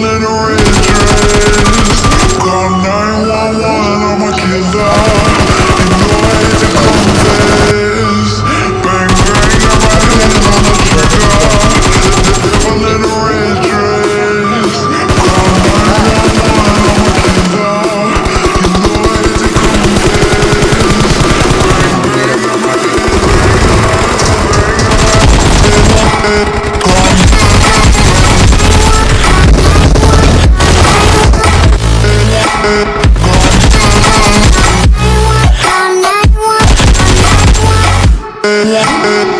Little red dress Call 911, I'm a killer Yeah.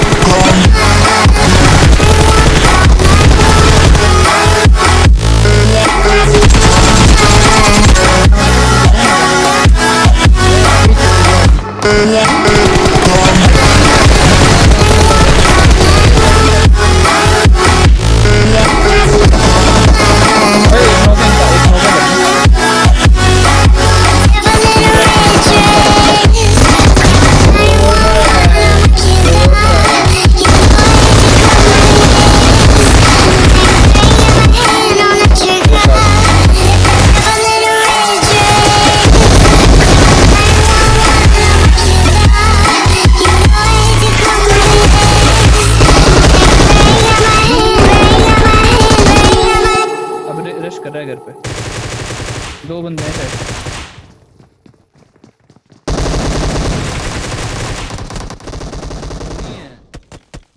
Yeah. कर रहा है घर पे। दो बंदे हैं शायद।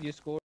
ये स्कोर